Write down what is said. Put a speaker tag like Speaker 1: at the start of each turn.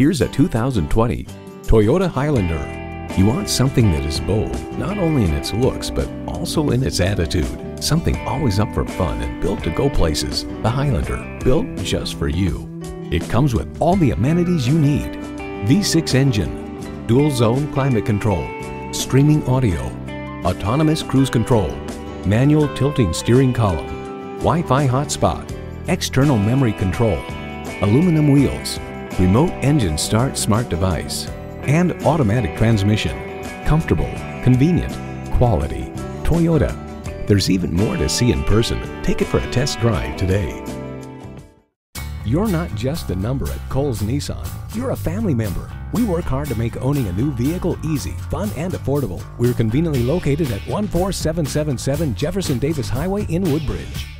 Speaker 1: Here's a 2020 Toyota Highlander. You want something that is bold, not only in its looks, but also in its attitude. Something always up for fun and built to go places. The Highlander, built just for you. It comes with all the amenities you need. V6 engine, dual zone climate control, streaming audio, autonomous cruise control, manual tilting steering column, Wi-Fi hotspot, external memory control, aluminum wheels, remote engine start smart device, and automatic transmission. Comfortable, convenient, quality. Toyota. There's even more to see in person. Take it for a test drive today. You're not just a number at Cowles Nissan. You're a family member. We work hard to make owning a new vehicle easy, fun, and affordable. We're conveniently located at 14777 Jefferson Davis Highway in Woodbridge.